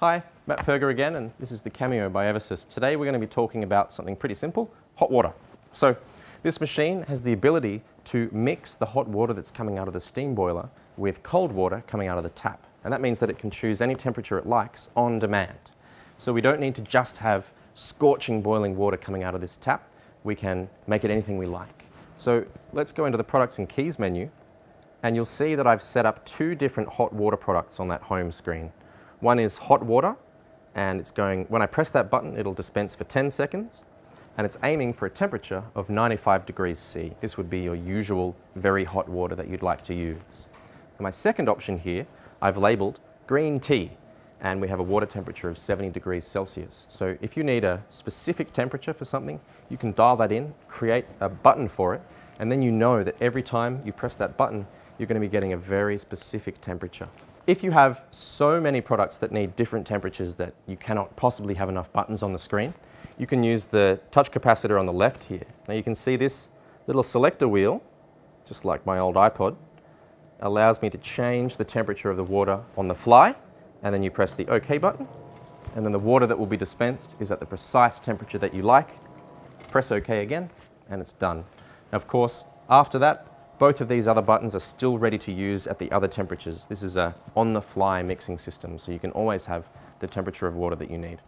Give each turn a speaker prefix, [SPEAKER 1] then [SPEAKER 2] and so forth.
[SPEAKER 1] Hi, Matt Perger again, and this is the Cameo by Eversys. Today we're going to be talking about something pretty simple, hot water. So this machine has the ability to mix the hot water that's coming out of the steam boiler with cold water coming out of the tap. And that means that it can choose any temperature it likes on demand. So we don't need to just have scorching boiling water coming out of this tap. We can make it anything we like. So let's go into the products and keys menu and you'll see that I've set up two different hot water products on that home screen. One is hot water, and it's going, when I press that button, it'll dispense for 10 seconds, and it's aiming for a temperature of 95 degrees C. This would be your usual very hot water that you'd like to use. And my second option here, I've labeled green tea, and we have a water temperature of 70 degrees Celsius. So if you need a specific temperature for something, you can dial that in, create a button for it, and then you know that every time you press that button, you're going to be getting a very specific temperature. If you have so many products that need different temperatures that you cannot possibly have enough buttons on the screen, you can use the touch capacitor on the left here. Now you can see this little selector wheel, just like my old iPod, allows me to change the temperature of the water on the fly, and then you press the OK button, and then the water that will be dispensed is at the precise temperature that you like. Press OK again, and it's done. Now, of course, after that, both of these other buttons are still ready to use at the other temperatures. This is a on-the-fly mixing system, so you can always have the temperature of water that you need.